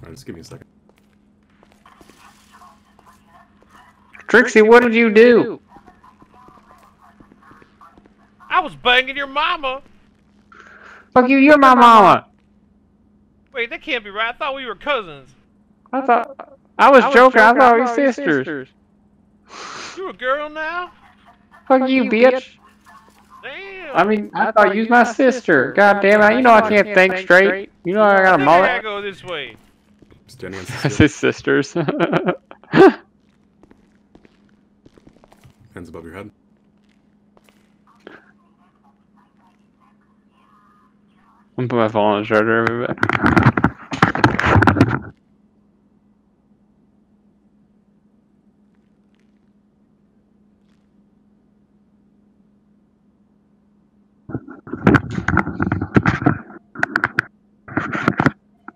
Alright, just give me a second. Trixie, what did you do? I was banging your mama. Fuck you, you're my mama. Wait, that can't be right. I thought we were cousins. I thought I was, joking. I thought we were sisters. You a girl now? Fuck you, bitch. Damn. I mean, I thought you was my sister. God damn it! You know I can't think straight. You know I got a think I mullet. go this way. On I say sisters. Hands above your head. I'm gonna put my phone on the charger. I'll be back.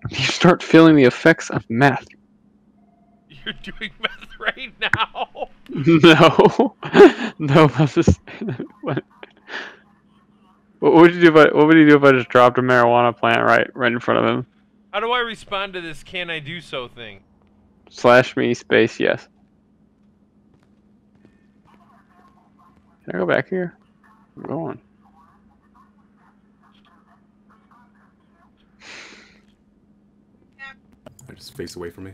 You start feeling the effects of meth. You're doing meth right now. No, no, is. what? What would you do if I? What would you do if I just dropped a marijuana plant right, right in front of him? How do I respond to this can I do so thing? Slash me space yes. Can I go back here? I'm going. I just face away from me.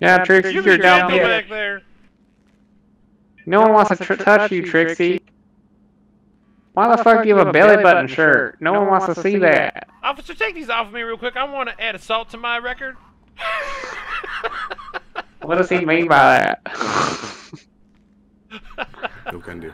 Yeah, Trixie, You you're can down here. back there. No one wants to tr- touch you, Trixie. Why the fuck do you have a belly button shirt? No one wants to see that. Officer, take these off of me real quick. I want to add assault to my record. What does he mean by that? No can do.